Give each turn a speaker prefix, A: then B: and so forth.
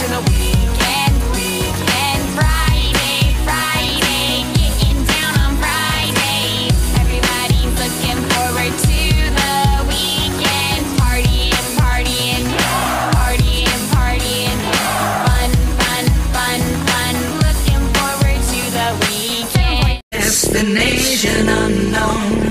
A: in a weekend, weekend, Friday, Friday, getting down on Friday. Everybody's looking forward to the weekend, partying, partying, partying, partying, fun, fun, fun, fun. Looking forward to the weekend.
B: Destination unknown.